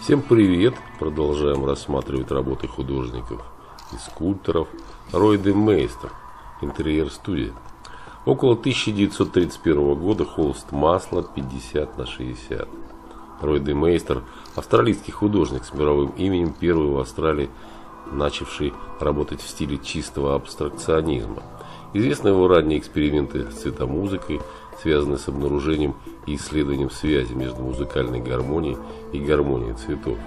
Всем привет! Продолжаем рассматривать работы художников и скульпторов Ройды Мейстер, интерьер-студия. Около 1931 года холст масла 50 на 60. Ройды Мейстер – австралийский художник с мировым именем, первый в Австралии, начавший работать в стиле чистого абстракционизма. Известны его ранние эксперименты с цветомузыкой – связанные с обнаружением и исследованием связи между музыкальной гармонией и гармонией цветов.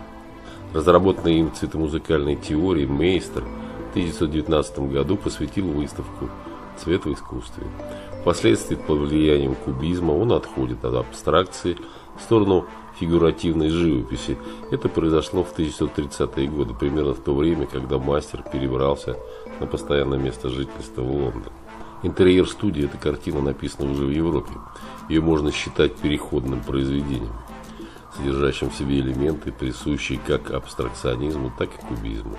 Разработанной им цветомузыкальной теории Мейстер в 1919 году посвятил выставку «Цвет в искусстве». Впоследствии под влиянием кубизма он отходит от абстракции в сторону фигуративной живописи. Это произошло в 1930-е годы, примерно в то время, когда мастер перебрался на постоянное место жительства в Лондон. Интерьер студии – эта картина написана уже в Европе. Ее можно считать переходным произведением, содержащим в себе элементы, присущие как абстракционизму, так и кубизму.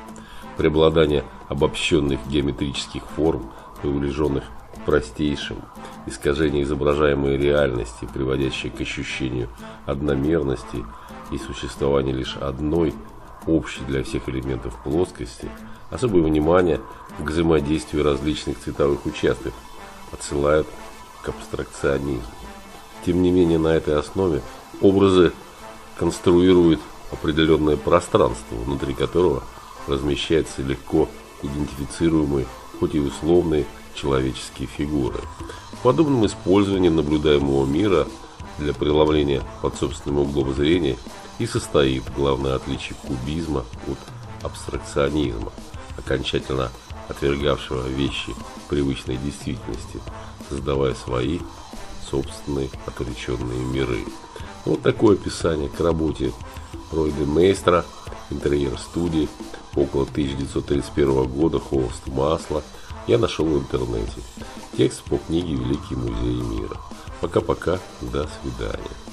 Преобладание обобщенных геометрических форм, приближенных к простейшим, искажение изображаемой реальности, приводящее к ощущению одномерности и существования лишь одной общей для всех элементов плоскости, особое внимание к взаимодействию различных цветовых участков отсылают к абстракционизму. Тем не менее, на этой основе образы конструируют определенное пространство, внутри которого размещаются легко идентифицируемые, хоть и условные, человеческие фигуры. В подобном использовании наблюдаемого мира для преломления под собственным углом зрения и состоит главное отличие кубизма от абстракционизма, окончательно отвергавшего вещи привычной действительности, создавая свои собственные отвлеченные миры. Вот такое описание к работе Ройда Мейстера, интерьер-студии, около 1931 года, холст масла, я нашел в интернете. Текст по книге «Великий музей мира». Пока-пока, до свидания.